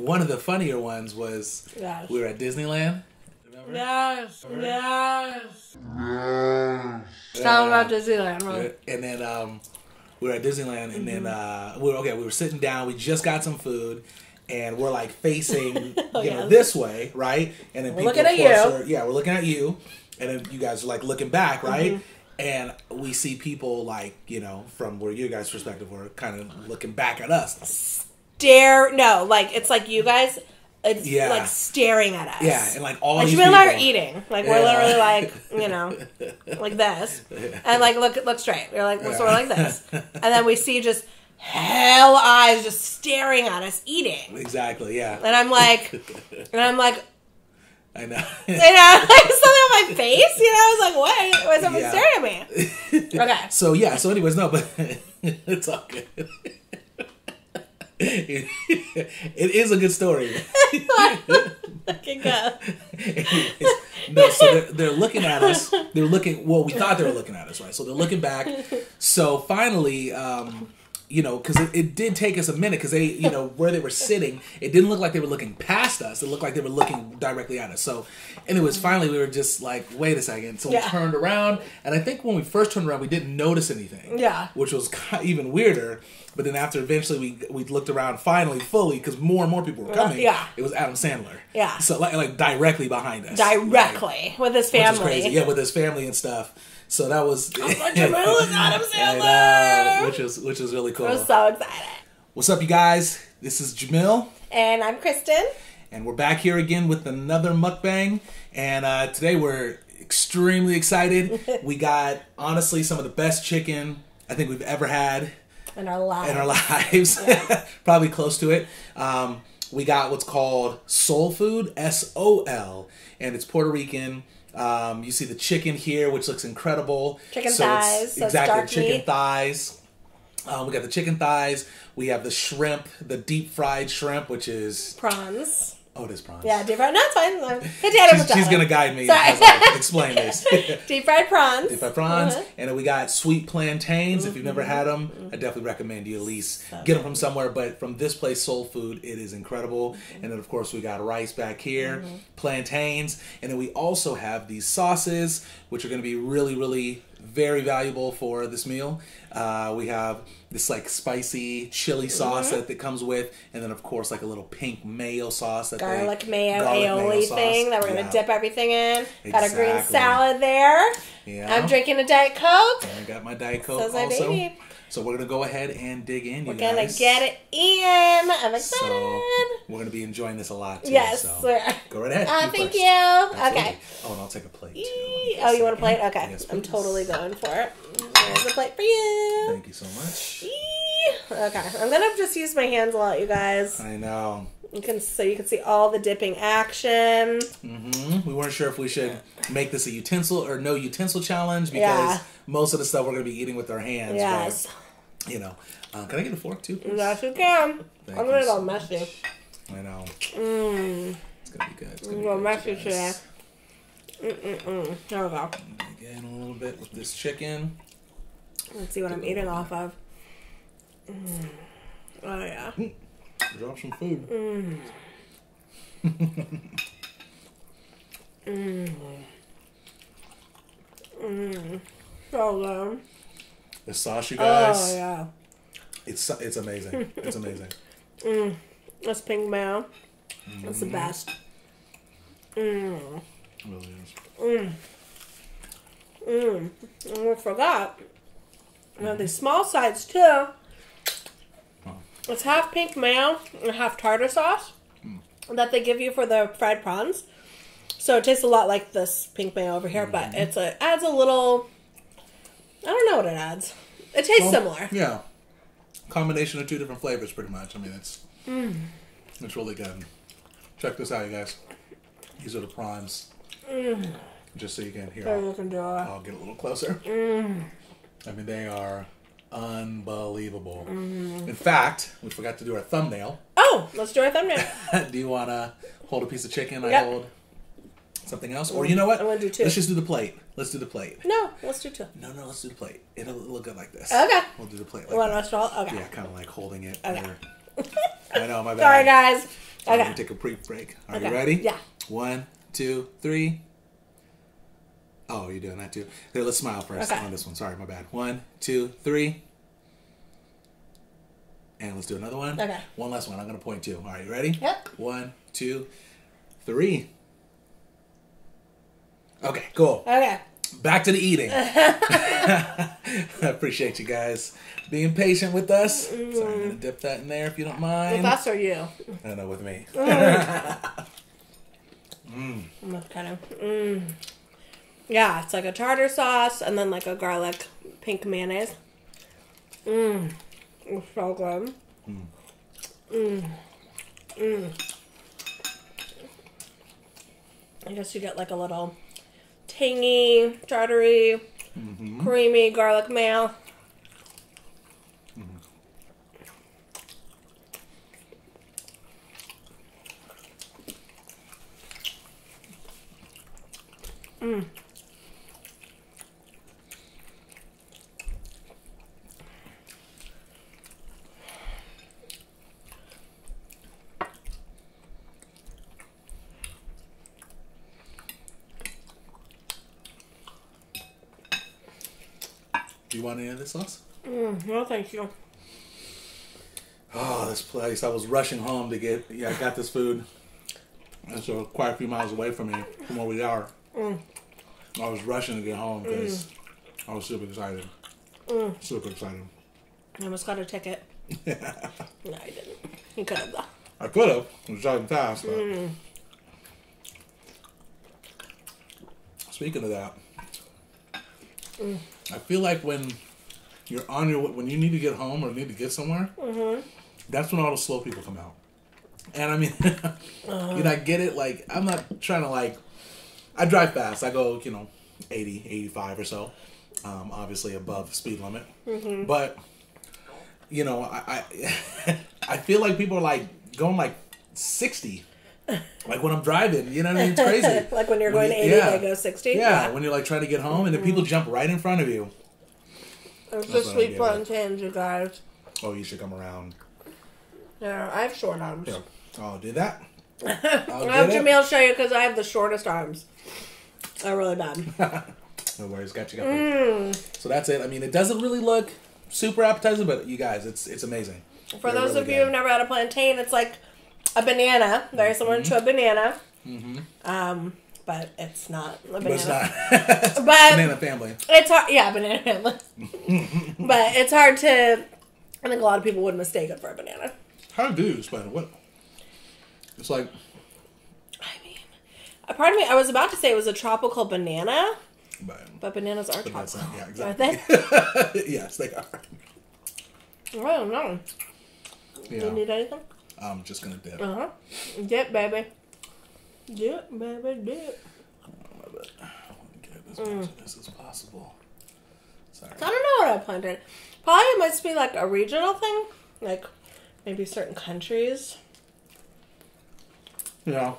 One of the funnier ones was Yes. we were at Disneyland. Remember? Yes. Yes. Tell them about Disneyland. Ron. And then um, we were at Disneyland, and then uh, we were okay. We were sitting down. We just got some food, and we're like facing you know Oh, this way, right? And then We're people, looking of at course, you. Are, yeah, we're looking at you, and then you guys are like looking back, right? Mm-hmm. And we see people like you know from where your guys' perspective were kind of looking back at us. Stare. No, like it's like you guys. It's Yeah. like staring at us. Yeah, and like all Like these I are eating. Like we're literally like, you know, like this, and like look look straight. We're like, so we're sort of like this, and then we see just hell eyes just staring at us eating, Exactly. Yeah. and I'm like, and I'm like, I know. you know, like something on my face. You know, I was like, what? Why is someone Yeah. staring at me? Okay. So yeah. So anyways, no, but it's all good. It, it is a good story. Okay, go. no, so they're, they're looking at us. They're looking. Well, we thought they were looking at us, right? So they're looking back. So finally, um, you know, because it, it did take us a minute because they, you know, where they were sitting, it didn't look like they were looking past us. It looked like they were looking directly at us. So, and it was finally we were just like, wait a second. So Yeah. we turned around, and I think when we first turned around, we didn't notice anything. Yeah. which was even weirder. But then after eventually we we looked around finally fully because more and more people were coming. yeah. it was Adam Sandler. Yeah. so like like directly behind us. Like, Directly with his family. crazy. Yeah, with his family and stuff. So that was like, Adam I know, Sandler. which is which is really cool. I'm so excited. What's up, you guys? This is Jamil, And I'm Kristin. and we're back here again with another mukbang. And uh, today we're extremely excited. we got honestly some of the best chicken I think we've ever had in our lives. in our lives. Probably close to it. Um, we got what's called Sol Food, S O L, and it's Puerto Rican. Um, you see the chicken here, which looks incredible. Chicken it's- thighs, so it's exactly, chicken meat. thighs. Um, we got the chicken thighs. We have the shrimp, the deep fried shrimp, which is Prawns. Oh, it is prawns. Yeah, deep fried. No, it's fine. I'm- she's, potato. she's gonna guide me Sorry. as I explain this. deep fried prawns. Deep fried prawns, Uh-huh. and then we got sweet plantains. If you've never had them, Mm-hmm. I definitely recommend you at least get them from somewhere. But from this place, Sol Food, it is incredible. Mm-hmm. And then of course we got rice back here, plantains, and then we also have these sauces, which are going to be really, really very valuable for this meal. Uh, we have this like spicy chili sauce Mm-hmm. that, that comes with, and then of course like a little pink mayo sauce that they- Garlic mayo garlic aioli sauce. thing that we're gonna dip everything in. Got a green salad there. Yeah. I'm drinking a diet coke. I got my Diet Coke So's my also. baby. So we're gonna go ahead and dig in. We're gonna guys. get it in. I'm excited. So we're gonna be enjoying this a lot too. yes. So go right ahead. Uh, You thank first. you. Absolutely. Okay. Oh, and I'll take a plate too. Oh, you want a plate? Okay. Yes, I'm totally going for it. There's a plate for you. Thank you so much. Eee. Okay. I'm gonna just use my hands a lot, you guys. I know. You can so you can see all the dipping action. Mm-hmm. We weren't sure if we should make this a utensil or no utensil challenge because Yeah. most of the stuff we're gonna be eating with our hands. Yes. But, you know, uh, can I get a fork too? please? Yes, you can. Thank I'm you gonna go messy. I know. Mmm. It's gonna be good. It's gonna I'm be messy you today. Mm-mm-mm. There we go. Dig in a little bit with this chicken. Let's see what I'm eating off of. Mm. Oh yeah. Drop some food. Mm. Mm. So good. The sauce, guys. Oh yeah. It's it's amazing. It's amazing. Mm. That's pink mayo. That's the best. Mm. It really is. Mm. And I forgot. We have these small sides too. It's half pink mayo and half tartar sauce hmm. that they give you for the fried prawns. So it tastes a lot like this pink mayo over here, but hmm. it's a adds a little. I don't know what it adds. It tastes Well, similar. Yeah. Combination of two different flavors, pretty much. I mean, it's hmm. it's really good. Check this out, you guys. These are the prawns. Just so you can hear. I'll, you can do it. I'll get a little closer. I mean, they are unbelievable. Mm-hmm. In fact, we forgot to do our thumbnail. Oh, let's do our thumbnail. do you want to hold a piece of chicken? I hold something else, or you know what? I wanna do two. Let's just do the plate. Let's do the plate. no, let's do two. No, no, let's do the plate. It'll look good like this. Okay. We'll do the plate like You want us to all? Okay. Yeah, kind of like holding it. Okay. there. I know, my bad. Sorry, guys. So I'm Okay. gonna take a brief break. Are Okay. you ready? Yeah. One, two, three. Oh, you're doing that too. Here, let's smile first Okay. on this one. Sorry, my bad. One, two, three. And let's do another one. Okay. One last one. I'm gonna point two. All right, you ready? Yep. One, two, three. Okay, cool. Okay. Back to the eating. I appreciate you guys being patient with us. So I'm gonna dip that in there if you don't mind. With us or you? I don't know with me. That's kind of. Mm. Yeah, it's like a tartar sauce and then like a garlic pink mayonnaise. Mmm. It's so good. Mmm. Mmm. mmm. I guess you get like a little tangy, tartary, mm-hmm. creamy garlic mayo. Mm-hmm. Mmm. Do you want any of this sauce? Mm, no, thank you. Oh, this place. I was rushing home to get. Yeah, I got this food. It's uh, quite a few miles away from me, from where we are. I was rushing to get home because I was super excited. Super excited. I almost got a ticket. no, I didn't. You could have though. I could have. I was driving fast. But. Speaking of that, I feel like when you're on your when you need to get home or need to get somewhere, mm-hmm. that's when all the slow people come out. And I mean, uh-huh. you know, I get it. Like, I'm not trying to like. I drive fast. I go, you know, 80, 85 or so. Um, obviously above speed limit, mm-hmm. but you know, I, I I feel like people are like going like sixty, like when I'm driving. You know what I mean? It's crazy. like when you're When going you- 80, yeah. they go 60. yeah, when you're like trying to get home, and then people mm. jump right in front of you. It's That's the what sweet get. plantains, you guys. Oh, you should come around. Yeah, I have short arms. Here, I'll oh, do that. I'll I'll have it. Jamil show you because I have the shortest arms. They're really bad. No worries, got you covered. Mm. So that's it. I mean, it doesn't really look super appetizing, but you guys, it's it's amazing. For They're those really of you who've never had a plantain, it's like a banana, very similar to a banana. Um, but it's not a banana. But it's not But banana family. it's hard. Yeah, banana. family. but it's hard to. I think a lot of people would mistake it for a banana. How do you explain it? What? It's like I mean, uh, pardon me. I was about to say it was a tropical banana, but, but bananas are but tropical. not, yeah, Aren't they? yes, they are. I don't know. Do you need anything? I'm just gonna dip. Uh huh. Dip, baby. Dip, baby, dip. I want to Get as much of this as possible. Sorry. I don't know what I planted. Probably it must be like a regional thing, like maybe certain countries. Yeah.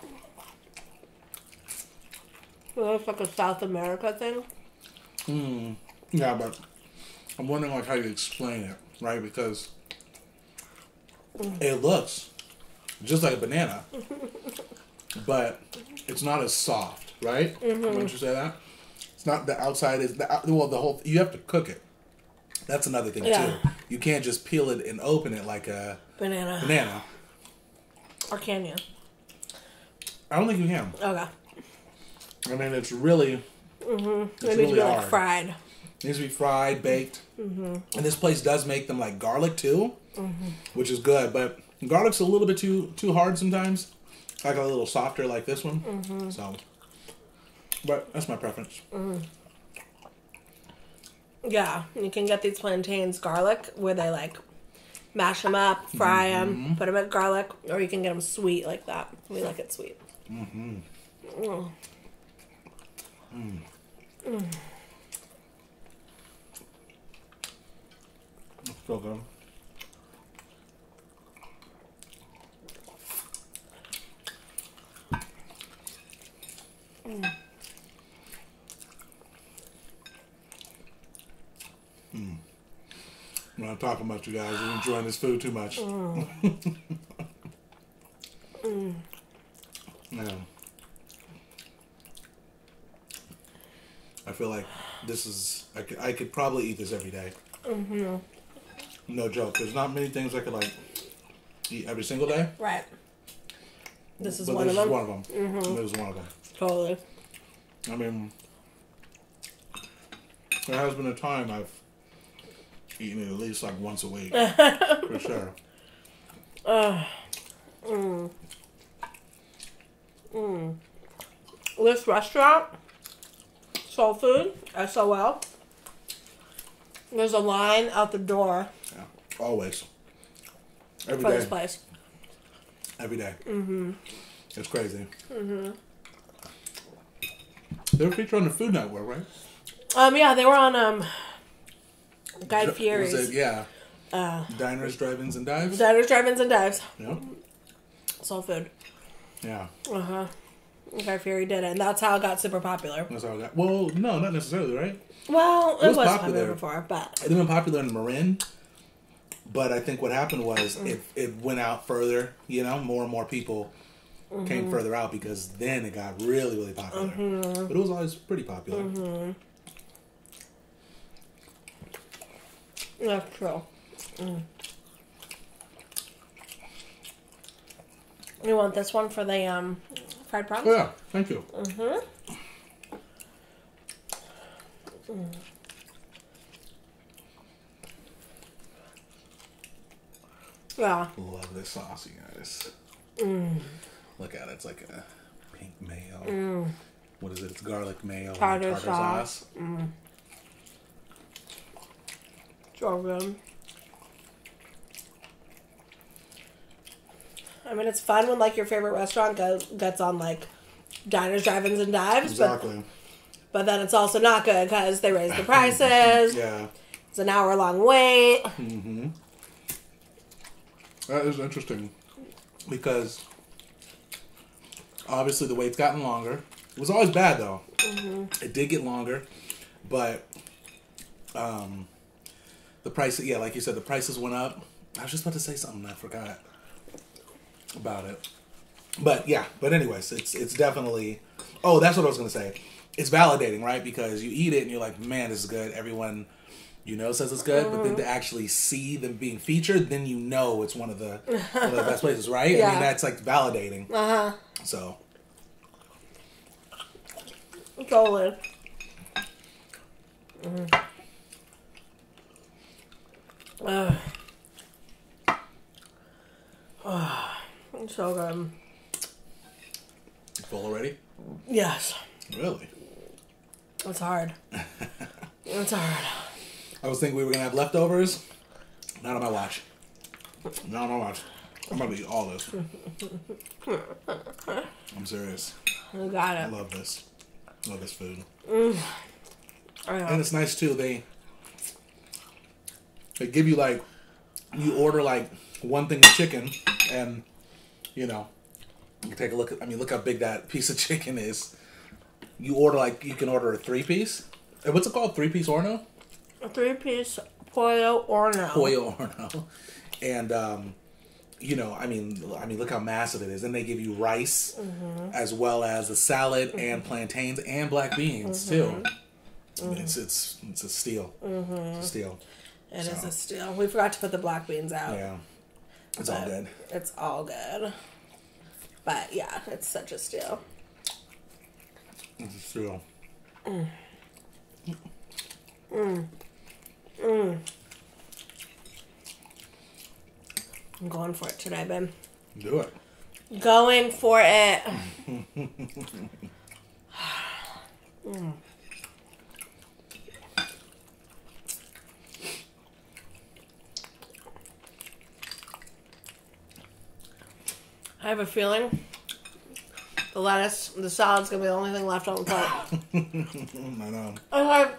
Well, it's like a South America thing. Mm, yeah, but I'm wondering like how you explain it, right? Because it looks just like a banana, but it's not as soft, right? Mm-hmm. Wouldn't you say that? It's not the outside is the well the whole you have to cook it. That's another thing Yeah. too. You can't just peel it and open it like a Banana. banana. Or can you? I don't think you can. Okay. I mean, it's really mm-hmm. It needs to really be like hard. fried. needs to be fried, baked. Mm-hmm. And this place does make them like garlic too, which is good. But garlic's a little bit too too hard sometimes. I like a little softer like this one. Mm-hmm. So, but that's my preference. Mm-hmm. Yeah, you can get these plantains garlic where they like mash them up, fry them, mm-hmm. put them in garlic, or you can get them sweet like that. We like it sweet. Mm. Mm. Mm. So good. Mm. I'm not talking about you guys. You're enjoying this food too much. Yeah. I feel like this is. I could, I could probably eat this every day. Mm-hmm. No joke. There's not many things I could like eat every single day. Right. This is one this of them. This is one of them. This is one of them. Totally. I mean, there has been a time I've eaten it at least like once a week for sure. Uh, mm. Mm. This restaurant, Sol Food, SOL. There's a line out the door Yeah, always. Every for this day. place. Every day. Mm-hmm. It's crazy. Mm-hmm. They're featured on the Food Network, right? Um, yeah, they were on um, Guy Was Fieri's it- yeah. uh, Diners, drive-ins, and dives. Diners, Drive-Ins, and Dives. yeah. Sol Food. Yeah. Uh huh. Guy Fieri did it, and that's how it got super popular. That's how I got. Well, no, not necessarily, right? Well, it, was was, popular. popular before, but It had been popular in Marin, but I think what happened was Mm. it, it went out further. You know, more and more people came Mm-hmm. further out because then it got really, really popular. But it was always pretty popular. Mm-hmm. that's true. Mm. You want this one for the um fried prawns? Oh, yeah, thank you. Mm-hmm. Yeah. Love this sauce, you guys. Mm. Look at it; it's like a pink mayo. What is it? It's garlic mayo and Mm. Tartar tartar sauce. sauce. So good. I mean, it's fun when like your favorite restaurant go, gets on like diners, drive-ins, and dives, Exactly. but then it's also not good because they raise the prices. Yeah. It's an hour-long wait. Mm-hmm. That is interesting because obviously the wait's gotten longer. It was always bad though. It did get longer, but um, the price, yeah, like you said, the prices went up. I was just about to say something, I forgot about it. But yeah, but anyways, it's it's definitely. Oh, that's what I was gonna say. It's validating, right? Because you eat it and you're like, man, this is good. Everyone, you know, says it's good. But then to actually see them being featured, then you know it's one of the one of the best places, right? I Yeah. mean, that's like validating. Uh huh. So Totally. Mm. Ugh. Ah, it's so good. You full already? Yes, Really? it's hard. it's hard. I was thinking we were gonna have leftovers. Not on my watch. Not on my watch. I'm gonna eat all this. I'm serious. You got it. I love this. Love this food. I And it's nice too. They they give you like you order like one thing of chicken, and you know you take a look. At, I mean, look how big that piece of chicken is. You order like you can order a three piece. And what's it called? Three piece horno. A three-piece pollo horno. Pollo horno, and um, you know, I mean, I mean, look how massive it is. And they give you rice mm-hmm. as well as a salad mm-hmm. and plantains and black beans mm-hmm. too. It's it's it's a steal. It's a steal. It is So. a steal. We forgot to put the black beans out. Yeah, it's all good. It's all good. But yeah, it's such a steal. It's a steal. Mm. Mm. Mm. I'm going for it today, babe. Do it. Going for it. Mm. I have a feeling the lettuce, the salad's gonna be the only thing left on the plate. I know. I'm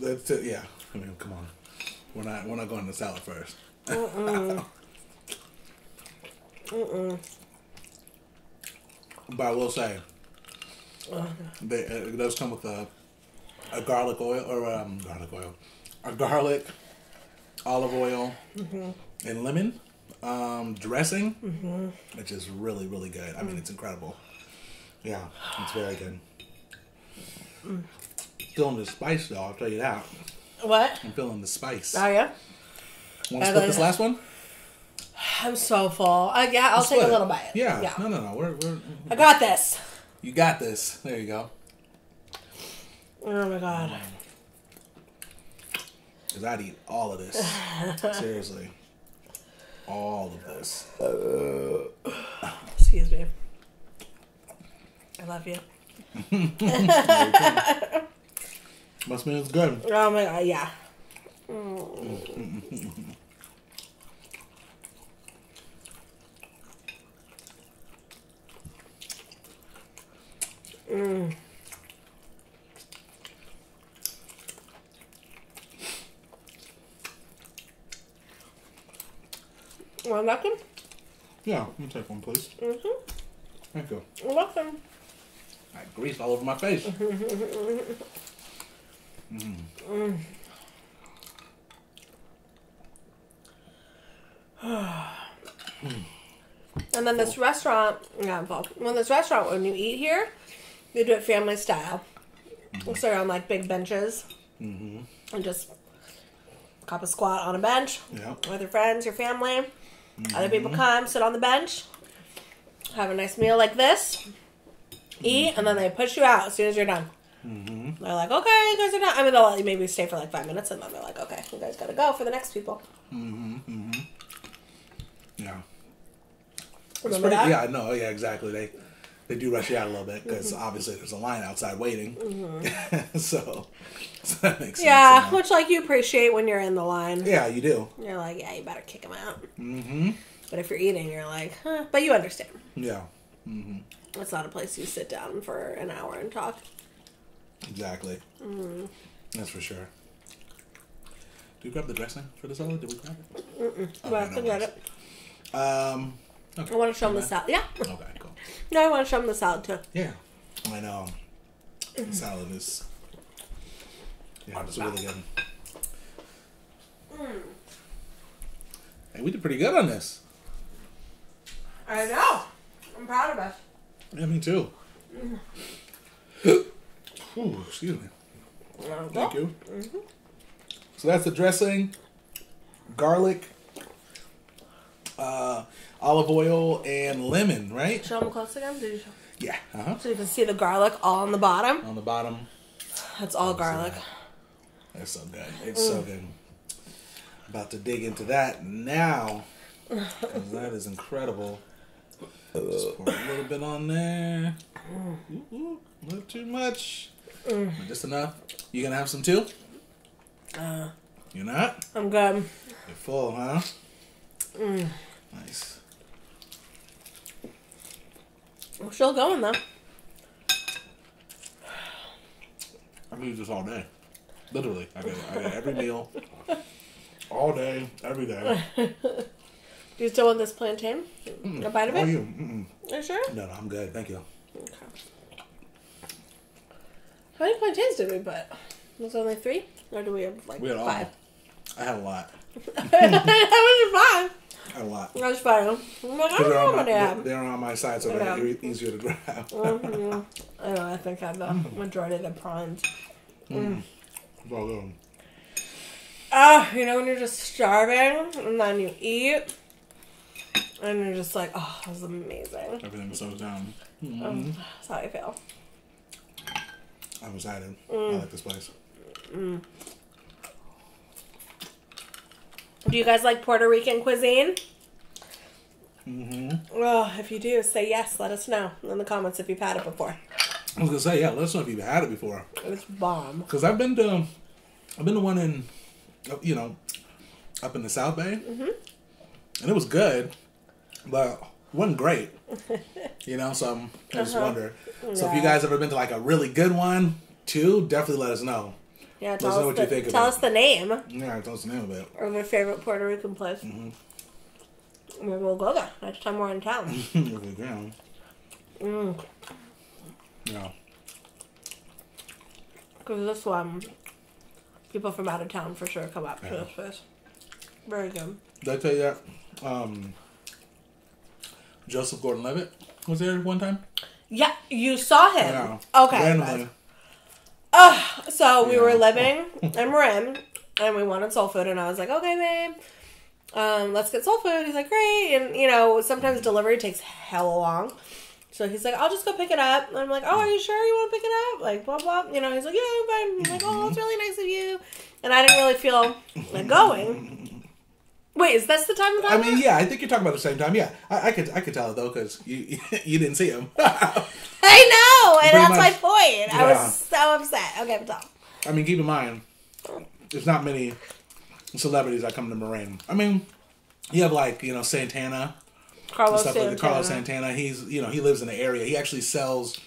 That's it. Yeah. I mean, come on. We're not we're not going to the salad first. But I will say, uh-huh. they, uh, it does come with a a garlic oil or um, garlic oil, a garlic, olive oil, mm-hmm. and lemon. um, dressing, mm-hmm. which is really really good. I mean, it's incredible. Yeah, it's very good. Mm. Feeling the spice though, I'll tell you that. What? I'm feeling the spice. Oh yeah. Want to split this last one? I'm so full. Uh, yeah, I'll Let's take a little bite. Yeah. Yeah. No, no, no. We're, we're I got this. you got this. There you go. Oh my god. Cause I'd eat all of this. Seriously, all of this. Excuse me. I love you. Must mean it's good. Oh my god, yeah. Mm. Want napkin? Yeah, let me take one, please. Mm-hmm. Thank you. You're welcome. I had grease all over my face. Mm. Mm. And then this restaurant, yeah, I'm full. When this restaurant, when you eat here, you do it family style. Mm-hmm. You sit on like big benches mm-hmm. and just cup a squat on a bench Yeah. with your friends, your family. Other people mm-hmm. come, sit on the bench, have a nice meal like this, eat, and then they push you out as soon as you're done. They're like, okay, you guys are done. I mean, they'll let you maybe stay for like five minutes, and then they're like, okay, you guys gotta go for the next people. Yeah. Remember Pretty- yeah, no, yeah, exactly. They they do rush you out a little bit because obviously there's a line outside waiting. so, so that makes sense. Yeah, know. which like you appreciate when you're in the line. Yeah, you do. You're like, yeah, you better kick them out. Mm-hmm. But if you're eating, you're like, huh. But you understand. Yeah, It's not a place you sit down for an hour and talk. exactly. That's for sure. Do you grab the dressing for the salad? Did we grab it? but I no can get worries. it. Um. Okay. I want to show them the salad. Yeah. Okay. Cool. No, I want to show them the salad too. Yeah. I know. The mm. salad is. Yeah, it's really good. Mm. Hey, we did pretty good on this. I know. I'm proud of us. Yeah, me too. Mm. Ooh, excuse me. Thank you. Mm-hmm. So that's the dressing, garlic, uh, olive oil, and lemon, right? Show them close again. Did you show? Yeah. Uh huh. So you can see the garlic all on the bottom. On the bottom. That's all garlic. That's so good. It's so good. About to dig into that now. 'cause that is incredible. Just pour a little bit on there. Ooh, ooh, not too much. But Just enough. You gonna have some too? Uh, You're not? I'm good. You're full, huh? Nice. I'm still going though. I can eat this all day. Literally. I get, I every meal. All day, every day. Do you still want this plantain? A bite of How are you? Mm-mm. Are you sure? No, no, I'm good. Thank you. Okay. How many plantains did we put? Was only three? Or do we have like We had all. five? I had a lot. I was had a lot. That's fine. I'm like, I don't they're, know on my, I they're on my side, so Yeah. they're easier to grab. Mhm. I know, I think I had the majority of the prawns. It's all good. Ah, you know when you're just starving and then you eat and you're just like, oh, this is amazing. Everything slows down. Um, that's how I feel. I'm excited. Mm. I like this place. Do you guys like Puerto Rican cuisine? Mm-hmm. Oh, if you do, say yes. Let us know in the comments if you've had it before. I was gonna say, yeah. Let us know if you've had it before. It's bomb. Because I've been to, I've been to one in, uh, you know, up in the South Bay, mm-hmm. and it was good, but wasn't great. you know, so I'm, I just Uh-huh. wonder. So if you guys ever been to like a really good one too, definitely let us know. Yeah, tell us, what the, you think tell us the name Yeah, tell us the name of it. Or your favorite Puerto Rican place. Mm-hmm. Maybe we'll go there next time we're in town. if we can. mm. Yeah. Because this one, people from out of town for sure come up to this place. Very good. Did I tell you that um, Joseph Gordon-Levitt was there one time. Yeah, you saw him. Yeah. Okay. Randomly. So we Yeah. were living in Marin, and we wanted Sol Food, and I was like, okay, babe. Um, let's get Sol Food. He's like, great. And, you know, sometimes delivery takes hell long. So he's like, I'll just go pick it up. And I'm like, oh, are you sure you want to pick it up? Like, blah, blah. You know, he's like, yeah, I'm fine. He's like, oh, it's really nice of you. And I didn't really feel like going. Wait, is this the time of I mean, yeah, I think you're talking about the same time. Yeah, I, I could I could tell it though because you you didn't see him. I know, and Pretty that's my much. point. I was so upset. Okay, but tell. I mean, keep in mind, there's not many celebrities that come to Marin. I mean, you have like you know Santana, Carlos stuff Santana. that. Carlos Santana. He's you know he lives in the area. He actually sells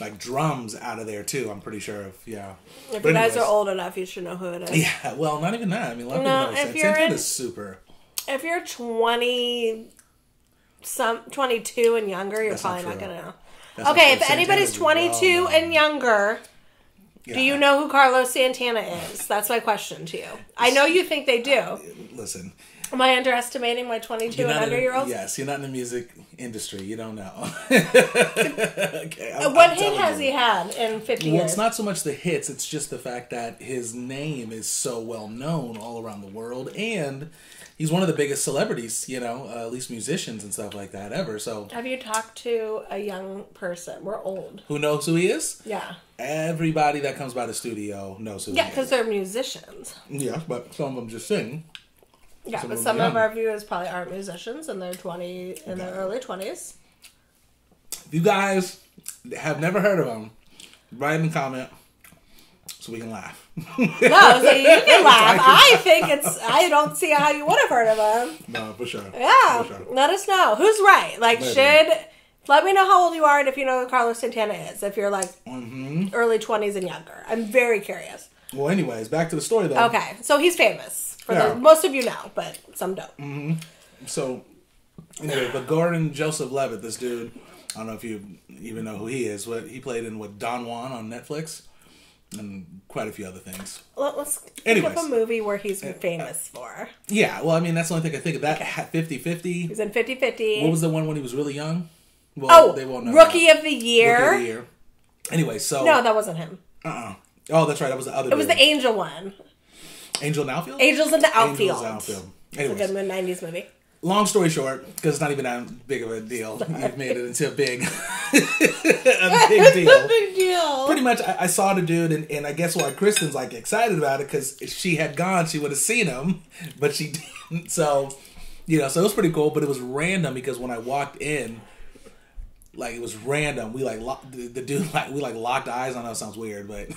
like drums out of there too. I'm pretty sure. If yeah. If But you guys are old enough, you should know who it is. Yeah, well, not even that. I mean, a lot of No, people know if San- you're in- super. If you're 20, some 22 and younger, you're That's not probably not, true. gonna know. That's okay, not if true. anybody's Santana's 22 well and younger, Yeah. do you know who Carlos Santana is? That's my question to you. I know you think they do. Listen, Am I underestimating my 22 and under in, year olds? yes, you're not in the music industry. You don't know. okay, I'm- Uh, What I'm hit telling has you. he had in 50 Well, years? it's not so much the hits; it's just the fact that his name is so well known all around the world, and he's one of the biggest celebrities, you know, uh, at least musicians and stuff like that ever. So, Have you talked to a young person? We're old. who knows who he is? Yeah. Everybody that comes by the studio knows who. Yeah, because they're musicians. yeah, but some of them just sing. Yeah, Some but of some them of our viewers probably aren't musicians and they're 20 in their early 20s. If you guys have never heard of him, write in the comment so we can laugh. No, so you can laugh. I think it's. I don't see how you would have heard of him. no, for sure. Yeah, For sure. let us know who's right. Like, Maybe. should let me know how old you are and if you know who Carlos Santana is. If you're like Mm-hmm. early twenties and younger, I'm very curious. Well, anyways, back to the story though. Okay, so he's famous. For Yeah. the, most of you know, but some don't. Hmm. So, anyway, but Gordon Joseph Levitt, this dude, I don't know if you even know who he is, but he played in what Don Jon on Netflix and quite a few other things. Let, us think Anyways. of a movie where he's famous for. Yeah, well, I mean, that's the only thing I think of. That Okay. 50 50. He's in 50 50. What was the one when he was really young? Well, Oh, they won't know. Rookie that. of the Year. Rookie of the Year. Anyway, so. No, that wasn't him. uh-uh. Oh, that's right. That was the other It was the Angel one. Angel in Outfield? Angels in the Outfield. Angels Outfield. It's a Anyways, good 90s movie. Long story short, because it's not even that big of a deal, you've made it into a big, a big deal. Big deal. Pretty much, I, I saw the dude, and, and I guess why Kristin's like excited about it because if she had gone, she would have seen him, but she didn't. So, you know, so it was pretty cool. But it was random because when I walked in, like it was random. We like lo- the, the dude like we like locked eyes. on. it sounds weird, but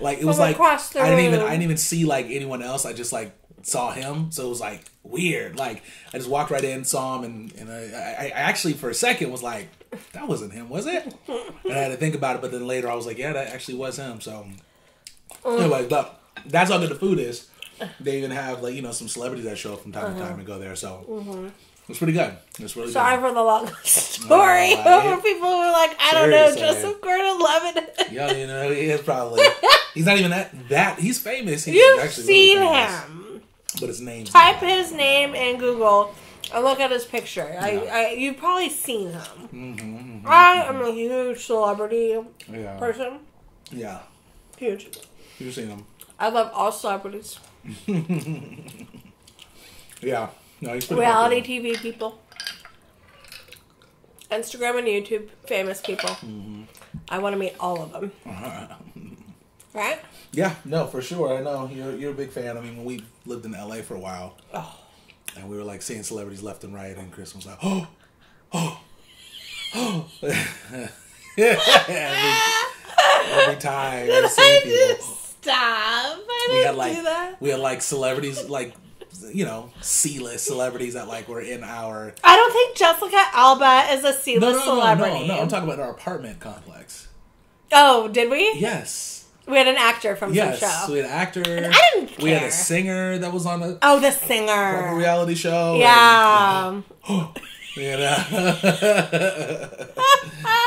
like it was From like I didn't even. I didn't even see like anyone else. I just like saw him, so it was like weird. Like I just walked right in, saw him, and and I, I, actually for a second was like, that wasn't him, was it? And I had to think about it, but then later I was like, yeah, that actually was him. So mm. anyway, but that's how good the food is. They even have like you know some celebrities that show up from time to time uh-huh. and go there. So mm-hmm. it's pretty good. It's really Sorry good. for the long story. For people who are like, I don't know. Joseph Gordon-Levitt. Yeah, you know he is probably. He's not even that that. He's famous. He's You've actually seen really famous, him. But his name's Type his name in Google and look at his picture. I, I, you've probably seen him. Mm-hmm, I am a huge celebrity Yeah, person. yeah. Huge. You've seen him. I love all celebrities. Yeah. No, Reality. TV people. Instagram and YouTube famous people. Mm-hmm. I want to meet all of them. Right? Yeah, no, for sure. I know you're you're a big fan. I mean, when we lived in LA for a while, Oh. and we were like seeing celebrities left and right, and Chris was like, "Oh, oh, oh." every, every time we see people, Stop. I we had like do that. we had like celebrities like you know C-list celebrities that like were in our I don't think Jessica Alba is a C-list no no no celebrity. no no. I'm talking about our apartment complex. Oh, did we? Yes. We had an actor from Yes, some show. we had an actor. I didn't We had a singer that was on a oh, the singer. reality show. Yeah. You know,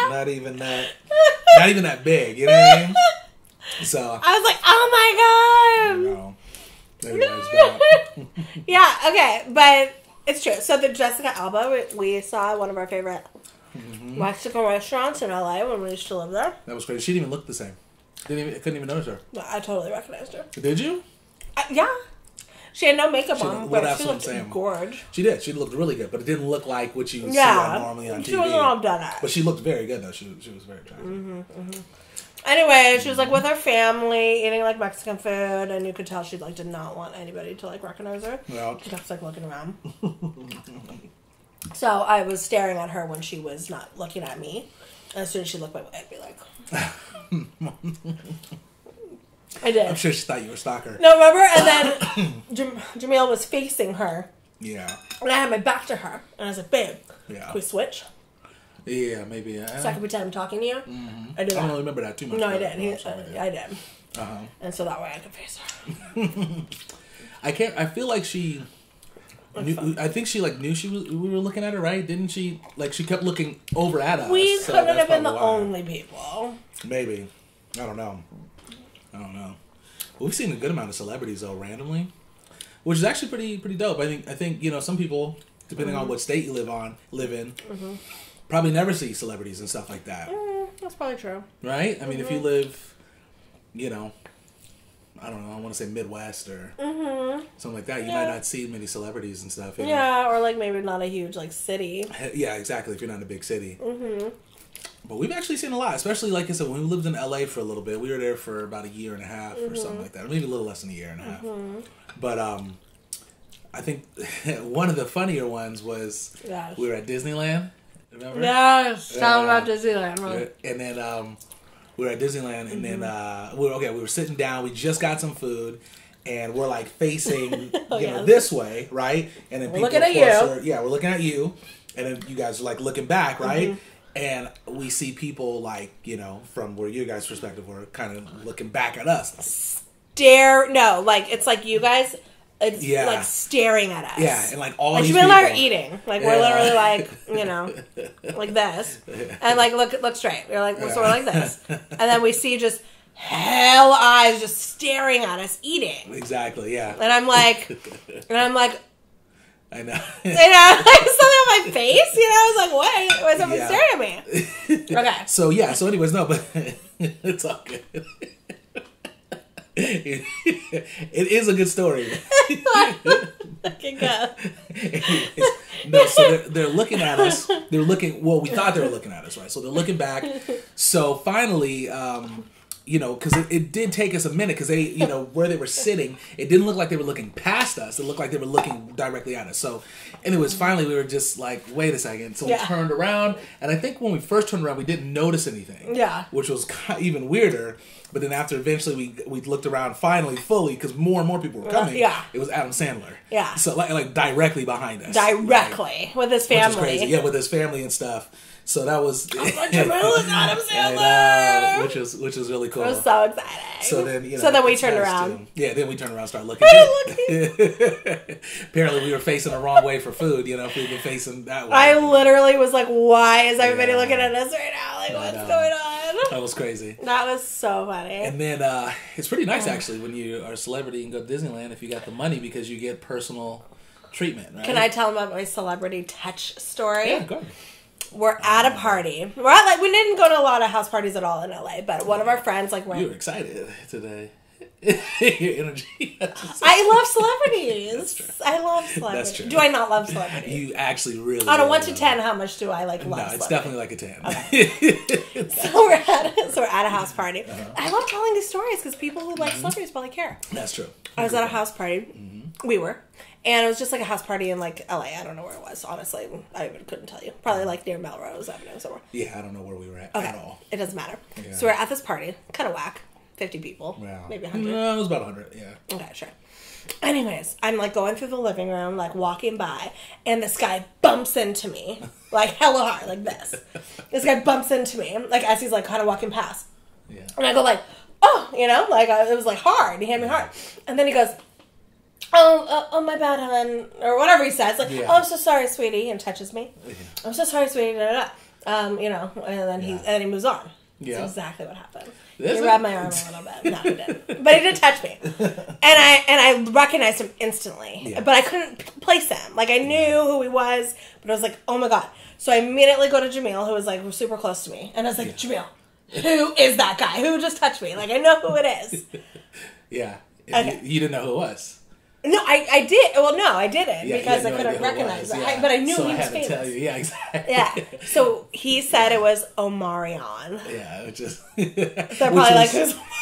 not even that, not even that big. You know what I mean? So, I was like, oh my you god. know, Yeah, okay, but it's true. So the Jessica Alba, we, we saw one of our favorite Mm-hmm. Mexican restaurants in LA when we used to live there. that was crazy. She didn't even look the same. Didn't even, couldn't even notice her. No, I totally recognized her. Did you? Uh, yeah, she had no makeup She- on, well, but that's she looked saying. gorge. She did. She looked really good, but it didn't look like what you see Yeah, on normally on she TV. wasn't all done up. But she looked very good though. She she was very attractive. Mm-hmm. Anyway, she was like with her family eating like Mexican food, and you could tell she like did not want anybody to like recognize her. Well, She kept like looking around. so I was staring at her when she was not looking at me. And as soon as she looked my way, I'd be like, I did. I'm sure she thought you were a stalker. No, remember? And then Jam- Jamil was facing her, Yeah, and I had my back to her, and I was like, "Babe, yeah, can we switch yeah. Maybe. Uh, so I can pretend I'm talking to you?" I did Mm-hmm. I don't really remember that too much. No, I did. He, I'm I did, Uh-huh. and so that way I could face her. I can't. I feel like she. Knew, I think she like knew she was. We were looking at her, right? Didn't she? Like she kept looking over at us. We so couldn't have been the why. only people. Maybe. I don't know. I don't know. We've seen a good amount of celebrities though, randomly, which is actually pretty pretty dope. I think I think you know some people, depending Mm-hmm. on what state you live on, live in, probably never see celebrities and stuff like that, Mm, that's probably true. right? I mean, Mm-hmm. if you live, you know, I don't know, I want to say Midwest or something like that, you might Mm-hmm. Not see many celebrities and stuff. you know? Yeah, or like maybe not a huge like city. Yeah, exactly. If you're not in a big city. Mm-hmm. But we've actually seen a lot, especially like I said, when we lived in LA for a little bit. We were there for about a year and a half or Mm-hmm. something like that, maybe a little less than a year and a half. But um, I think one of the funnier ones was Yes. we were at Disneyland. Remember? Yes, Yeah. about Disneyland. Right? And then um, we were at Disneyland, and then Mm-hmm. uh, we were okay. We were sitting down. We just got some food, and we're like facing you know Oh, this way, right? And then We're people, looking of at course, you. Are, yeah, we're looking at you, and then you guys are like looking back, right? Mm-hmm. And we see people like you know from where your guys' perspective were kind of looking back at us. Stare. No, like it's like you guys. It's Yeah. like staring at us. Yeah, and like all Like these and are eating. Like we're literally like you know, like this, and like look look straight. We're like so we're sort of like this, and then we see just hell eyes just staring at us eating, Exactly. Yeah, and I'm like, and I'm like, I know. you know, like something on my face. You know, I was like, what? Why is someone Yeah. staring at me? Okay. So yeah. So anyways, no, but it's all good. It is a good story. Go. no, so they're, they're looking at us. They're looking. Well, we thought they were looking at us, right? So they're looking back. So finally, um, you know, because it, it did take us a minute because they, you know, where they were sitting, it didn't look like they were looking past us. It looked like they were looking directly at us. So, anyways, finally we were just like, wait a second. So Yeah. we turned around, and I think when we first turned around, we didn't notice anything. Yeah. which was even weirder. But then after eventually we we looked around finally fully because more and more people were coming. yeah. it was Adam Sandler. Yeah. so like like directly behind us. Directly with his family. crazy. Yeah, with his family and stuff. So that was like, is Adam I know, Sandler. which was which was really cool. I was so excited. so then you know, so then we it's turned around. to- yeah, then we turned around, and started looking. Apparently, we were facing the wrong way for food. You know, if we'd been facing that way, I literally was like, why is everybody Yeah. looking at us right now? Like, what's know. going on? that was crazy. That was so funny. And then uh, it's pretty nice actually when you are a celebrity and go to Disneyland if you got the money because you get personal treatment. Right? Can I tell them about my celebrity touch story? Yeah, go. ahead. We're at a party. We're at like we didn't go to a lot of house parties at all in LA, but one of our friends like You went. were excited today. Your energy. I love celebrities. I love celebrities. Do I not love celebrities? you actually really. On a one to ten, how much do I like love? No, it's definitely like a ten. So we're at so we're at a house party. Uh-huh. I love telling these stories because people who like celebrities probably care. That's true. I was at a house party. Mm-hmm. We were. And it was just like a house party in like LA. I don't know where it was, honestly. I even couldn't tell you. Probably like near Melrose Avenue somewhere. Yeah, I don't know where we were at Okay. at all. It doesn't matter. Yeah. So we're at this party. Kind of whack. 50 people. Yeah, Maybe 100. No, it was about hundred. Yeah. Okay, sure. Anyways, I'm like going through the living room, like walking by, and this guy bumps into me, like hella hard, like this. This guy bumps into me, like as he's like kind of walking past. Yeah. And I go like, oh, you know, like uh, it was like hard. He hit me hard, and then he goes, oh, uh, oh my bad, hon, or whatever he says, like, Yeah. oh, I'm so sorry, sweetie, and touches me. Yeah. I'm so sorry, sweetie. Da, da, da. Um, you know, and then he and then he moves on. Yeah. That's exactly what happened. Is he it? rubbed my arm a little bit. No, he didn't. But he did touch me, and I and I recognized him instantly. Yeah. But I couldn't p- place him. Like I knew who he was, but I was like, oh my god. So I immediately go to Jamil, who was like super close to me, and I was like, Jamil, who is that guy? Who just touched me? Like I know who it is. Yeah. Okay. You, you didn't know who it was. No, I, I did. Well, no, I didn't Yeah, because I no couldn't recognize it. yeah. I, but I knew so he I was famous. to tell you. Yeah, exactly. Yeah. So he said it was Omarion. yeah, it just. They're probably like, who's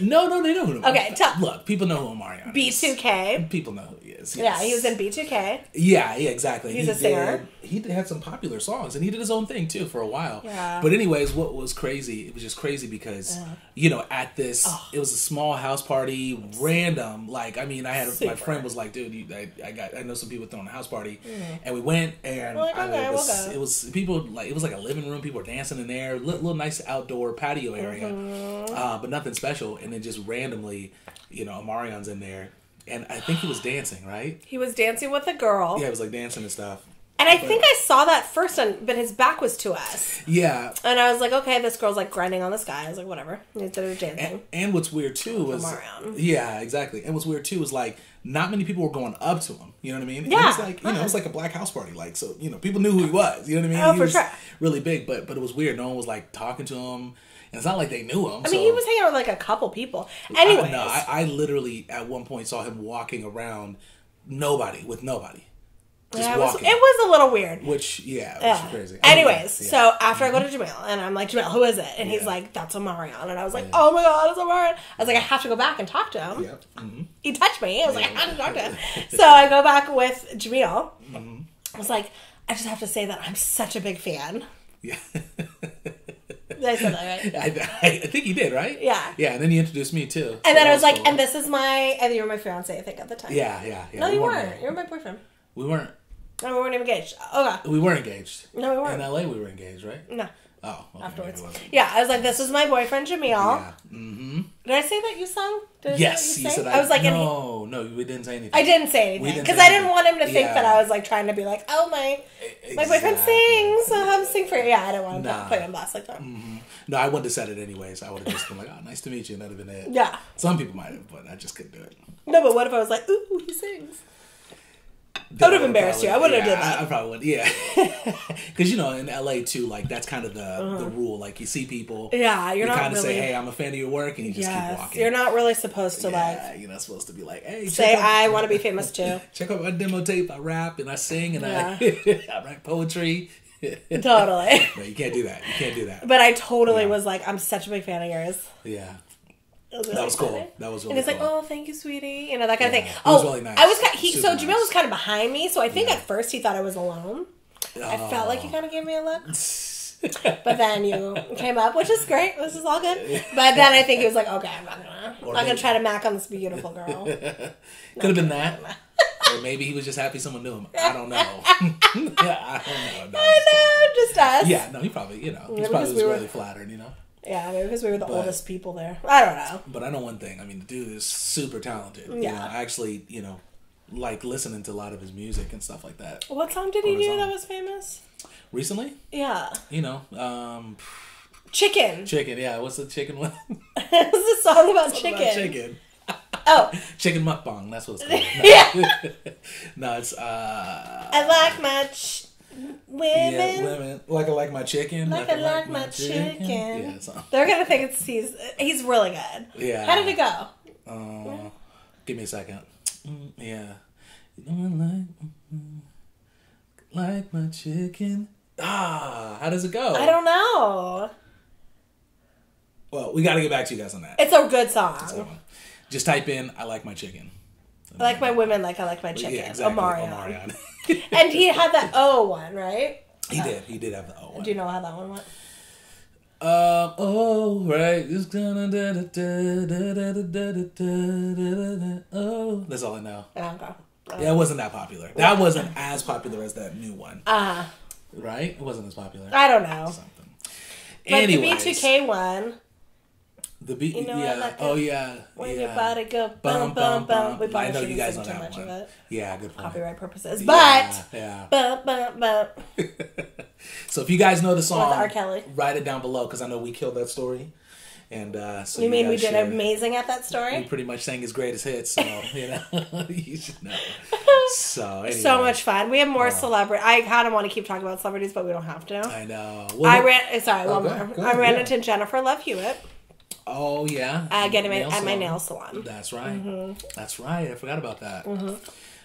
No, no, they know who. Okay, tell- Look, people know who Omarion is. B2K? People know who he is. Yeah, he was in B2K. Yeah, yeah, exactly. He's he a singer. He did, had some popular songs, and he did his own thing too for a while. Yeah. But anyways, what was crazy? It was just crazy because you know at this, Oh. it was a small house party, random. Like I mean, I had my friend was like, "Dude, you, I, I got I know some people throwing a house party," and we went and like, I- "Okay, it, we'll was, go." it was people like it was like a living room. People were dancing in there, li- little nice outdoor patio area, Mm-hmm. uh, but nothing special. And then just randomly, you know, Omarion's in there. And I think he was dancing, right? He was dancing with a girl. Yeah, it was like dancing and stuff. And I think I saw that first, and, but his back was to us. Yeah, And I was like, okay, this girl's like grinding on this guy. I was like, whatever. Instead of dancing. and, and what's weird too was yeah, exactly. And what's weird too is like not many people were going up to him. You know what I mean? And Yeah. it was like you know, it was uh-huh. like a black house party. Like so, you know, people knew who he was. You know what I mean? Oh, he for was sure. really big, but but it was weird. No one was like talking to him, and it's not like they knew him. I mean, he was hanging out with like a couple people. Anyways. I, no, I, I literally at one point saw him walking around, nobody with nobody, just yeah, it, was, walking. it was a little weird. which yeah, which Yeah. is crazy. Anyways, yeah. so after I go to Jamil and I'm like, Jamil, who is it? And he's like, that's Omarion. And I was like, oh my god, it's Omarion. I was like, I have to go back and talk to him. yeah, hmm He touched me. I was like, I have to talk to him. So I go back with Jamil. Mm-hmm. I was like, I just have to say that I'm such a big fan. yeah. I that right? I, I think he did, right? Yeah. Yeah, and then he introduced me too. And then I was like, cool. and this is my, and you were my fiance, I think, at the time. yeah, yeah, yeah. No, we you weren't weren't. You were my boyfriend. We weren't. No, we weren't engaged. Oh, God. We weren't engaged. No, we weren't. In LA, we were engaged, right? No. Oh, okay, Afterwards. Yeah, I was like, this is my boyfriend, Jamil. Yeah. Mm-hmm. Did I say that you sung? Did Yes, you you said? I, I was like, and he- no, no, we didn't say anything. I didn't say anything because I didn't want him to think Yeah. that I was like trying to be like, oh my, my boyfriend sings, so him sing for you. Yeah, I didn't want to Nah. put him on blast like that. No, I wouldn't have said it anyways. I would have just been like, "Oh, nice to meet you," and that'd have been it. Yeah. Some people might have, but I just couldn't do it. No, but what if I was like, ooh, he sings? I would have embarrassed you. I wouldn't have yeah, did that. I, I probably would. Yeah, because you know, in LA too, like that's kind of the the rule. Like you see people, Uh-huh. Yeah, you're you not kind of really. say, "Hey, I'm a fan of your work," and you just keep walking. you're not really supposed to like yeah, you're not supposed to be like, "Hey, say out, I want to be famous too. check out my demo tape. I rap and I sing and I, I write poetry." totally. no, you can't do that. You can't do that. But I totally Yeah. was like, I'm such a big fan of yours. Yeah, It was that was cool. That was really And it's like, oh, thank you, sweetie, you know that kind Yeah, of thing. it Oh, was really nice. I was kind. He so Super Jamil nice. was kind of behind me, so I think Yeah. at first he thought I was alone. I Oh. felt like he oh. kind of gave me a look, but then you came up, which is great. This is all good. But then I think he was like, okay, I'm not gonna, I'm not gonna try to mac on this beautiful girl. Could have been that. or maybe he was just happy someone knew him. I don't know. I don't know. No, I know, just us. Yeah, no, he probably, you know, he probably was we were- really flattered, you know. Yeah, maybe because we were the oldest people there. I don't know. But I know one thing. I mean, the dude is super talented. You Yeah. know, I actually, you know, like listening to a lot of his music and stuff like that. What song did he do own. that was famous? Recently, Yeah, you know, um, chicken. chicken. Yeah, what's the chicken one? it was a song about About chicken. chicken. Oh, Chicken mukbang. That's what it's called. No. yeah. no, it's uh. I like my ch- women. Yeah, women. Like I like my chicken. Like I like my chicken. Yeah, it's, uh, They're gonna think it's he's he's really good. Yeah. How did it go? Uh, give me a second. Mm, yeah. You know I like, like my chicken. Ah, how does it go? I don't know. Well, we got to get back to you guys on that. It's a good song. Just type in "I like my chicken." I like my women like I like my chicken. Yeah, exactly. Omarion. Omarion. And he had that O one, right? he did. He did have the O one. Do you know how that one went? Um. Oh, right. It's gonna da da da da da da da da da. Oh, that's all I know. Oh, okay. Yeah, it wasn't that popular. That wasn't as popular as that new one, Uh, right? It wasn't as popular. I don't know. Something. But Anyways, the B2K one, The beat, You know, yeah. like oh yeah. when yeah. your body go bum bum bum. We I probably know you guys know too much one. of it. Yeah, good point. Copyright purposes. Yeah, But yeah. bum bum bum. so if you guys know the song, R. Kelly. write it down below because I know we killed that story. And uh, so You mean we did amazing at that story? We pretty much sang his greatest hits, so you know you should know. So anyway, So much fun. We have more celebrity. I kind of want to keep talking about celebrities, but we don't have to. I know. Well, I ran. Sorry, one go more. ahead, I ran yeah. into Jennifer Love Hewitt Oh yeah, uh, getting my, Nail at my nail salon. That's right. That's right. I forgot about that.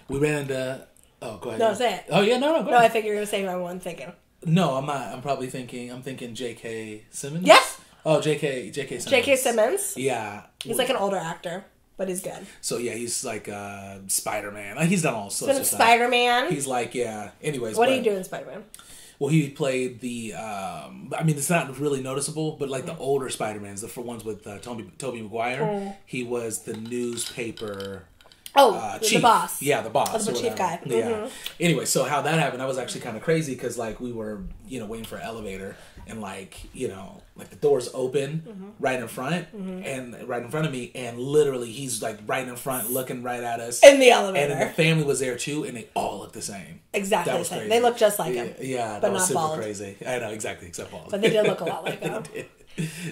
We ran into. Oh, go ahead. No, say it. Oh yeah, no, no, No, I ahead. think you're gonna say my one thinking. No, I'm not. I'm probably thinking. I'm thinking J.K. Simmons. Yes. Oh, J.K. J.K. Simmons. J.K. Simmons. Yeah. He's like an older actor, but he's good. So yeah, he's like uh, Spider Man. He's done all sorts of stuff. Spider Man. He's like yeah. Anyways, What but, are you doing, Spider Man? Well, he played the. Um, I mean, it's not really noticeable, but like the older Spider Mans, the for ones with uh, Tobey Tobey Maguire, he was the newspaper Oh, uh, the boss. Yeah, the boss. the or chief guy. Yeah. Mhm. Anyway, so how that happened, that was actually kind of crazy because like we were, you know, waiting for an elevator and like you know, like the doors open Mm-hmm. right in front and right in front of me, and literally he's like right in front, looking right at us. In the and elevator. then the family was there too, and they all looked the same. exactly That the same. crazy. They look just like him. yeah, but that was not super bald. crazy. I know exactly, except bald. But they did look a lot like him.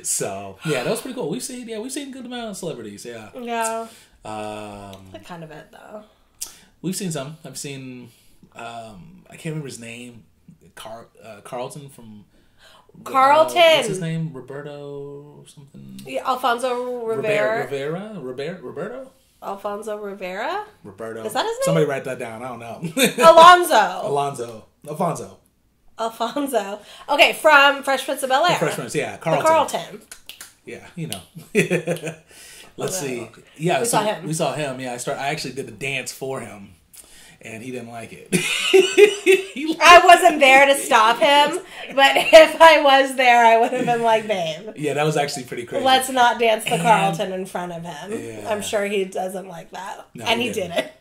so yeah, that was pretty cool. We've seen yeah, we've seen a good amount of celebrities. Yeah, Yeah, um, that's kind of it though. we've seen some. I've seen um, I can't remember his name. Car uh, Carlton from Carlton. Uh, what's his name? Roberto something. Yeah, Alfonso Rivera. Rivera. Rivera. Roberto. Alfonso Rivera. Roberto. Is that his name? Somebody write that down. I don't know. Alonzo. Alonzo. Alfonso. Alfonso. Okay, from Fresh Prince of Bel Air. Fresh Prince. Yeah, The Carlton. Carlton. Yeah, you know. Let's see. Yeah, We so saw him. We saw him. Yeah, I start. I actually did the dance for him, and he didn't like it. I wasn't there to stop him, but if I was there, I would have been like, babe, yeah, that was actually pretty crazy. let's not dance the Carlton in front of him. Yeah. I'm sure he doesn't like that. No, and he he didn't. did it.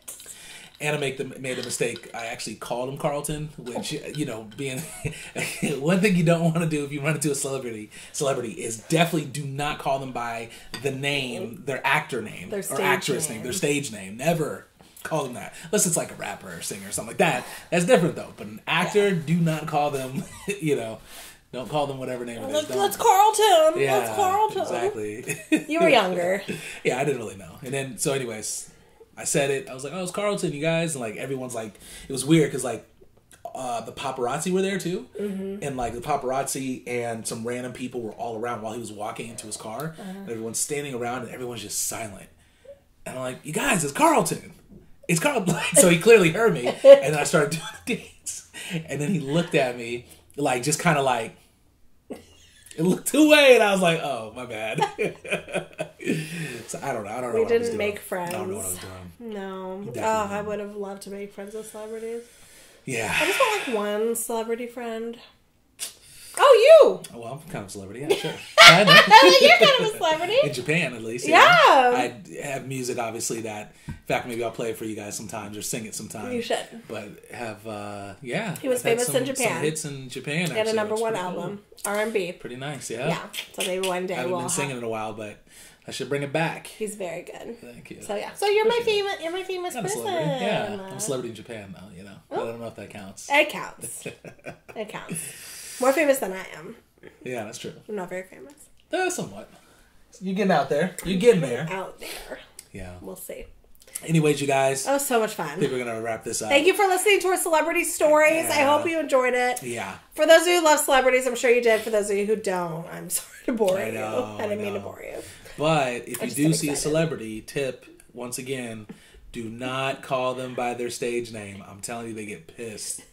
Anna make the, made a mistake. I actually called him Carlton, which you know, being one thing you don't want to do if you run into a celebrity, celebrity is definitely do not call them by the name, their actor name, Their or actress name. name. their stage name. Never call them that, unless it's like a rapper or singer or something like that. That's different though. But an actor, do not call them. You know, don't call them whatever name it is. Let's Carlton. yeah, let's Carlton. exactly. You were younger. yeah, I didn't really know. And then, so, anyways, I said it. I was like, "Oh, it's Carlton, you guys." And like everyone's like, it was weird because like uh, the paparazzi were there too, Mm-hmm. and like the paparazzi and some random people were all around while he was walking into his car, Uh-huh. and everyone's standing around and everyone's just silent. And I'm like, "You guys, it's Carlton." It's Carlton. so he clearly heard me, and then I started doing the dance, and then he looked at me like just kind of like. It looked away, and I was like, "Oh, my bad." I don't know. I don't know. We what I was didn't make I don't know what I was friends. doing. No. Oh, I would have loved to make friends with celebrities. Yeah. I just want like one celebrity friend. Oh, you! Well, I'm kind of a celebrity. Yeah, sure. You're kind of a celebrity. In Japan, at least. Yeah. I have music, obviously. That, in fact, maybe I'll play it for you guys sometimes or sing it sometimes. You should. But have, uh, yeah. He was I've famous some, in Japan. Some hits in Japan. He had a actually, number one pretty cool. album, R and B. Pretty nice, yeah. Yeah. So maybe one day I haven't we'll. been singing have- in a while, but I should bring it back. He's very good. Thank you. So yeah. So you're my Appreciate famous. You're my famous I'm person. celebrity. Yeah, I'm a celebrity in Japan, though, you know. But Oh. I don't know if that counts. It counts. it counts. More famous than I am. Yeah, that's true. I'm not very famous. Uh, somewhat. You're getting out there. You're getting there. Out there. Yeah. We'll see. Anyways, you guys, That was so much fun. I think we're gonna wrap this up. Thank you for listening to our celebrity stories. I hope you enjoyed it. Yeah. For those of you who love celebrities, I'm sure you did. For those of you who don't, I'm sorry to bore I you. I didn't I mean to bore you. But if you do see a celebrity, tip once again, do not call them by their stage name. I'm telling you, they get pissed.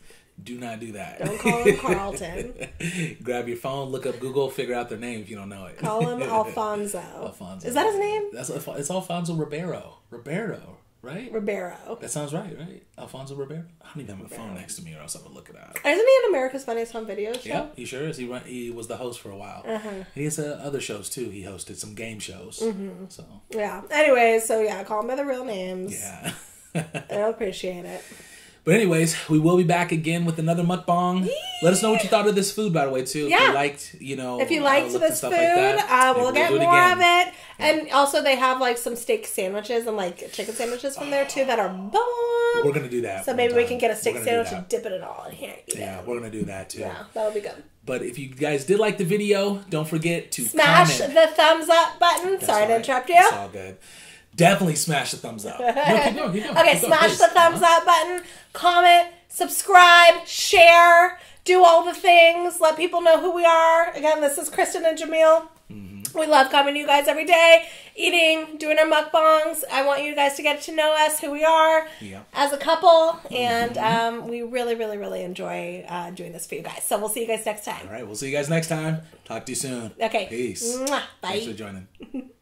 Do not do that. Don't call him Carlton. Grab your phone, look up Google, figure out their name if you don't know it. Call him Alfonso. Alfonso. Is that his name? That's it's Alfonso Ribeiro. Ribeiro, right? Ribeiro. That sounds right, right? Alfonso Ribeiro. I don't even have my phone next to me, or else I would look it up. Isn't he in America's Funniest Home Videos? Show? Yeah, he sure is. He run, he was the host for a while. Uh-huh. He has uh, other shows too. He hosted some game shows. Mm-hmm. So Yeah. Anyways, so yeah, call him by the real names. yeah. They'll appreciate it. But anyways, we will be back again with another mukbang. Let us know what you thought of this food, by the way, too. If Yeah. you liked, you know, If you uh, liked and this food, like that, uh, we'll get more again. of it. And also, they have like some steak sandwiches and like chicken sandwiches from there too that are bomb. We're gonna do that. So maybe we can get a steak sandwich and dip it in all in here. Yeah, it. we're gonna do that too. Yeah, that'll be good. But if you guys did like the video, don't forget to Smash comment. the thumbs up button. That's Sorry to right. interrupt It's you. all good. Definitely smash the thumbs up. No, keep going, keep going. Okay, keep going, smash please. the thumbs up button, comment, subscribe, share, do all the things. Let people know who we are. Again, this is Kristin and Jamil. Mm-hmm. We love coming to you guys every day, eating, doing our mukbangs. I want you guys to get to know us, who we are as a couple, and um, we really, really, really enjoy uh, doing this for you guys. So we'll see you guys next time. All right, we'll see you guys next time. Talk to you soon. Okay. Peace. Mwah. Bye. Thanks for joining.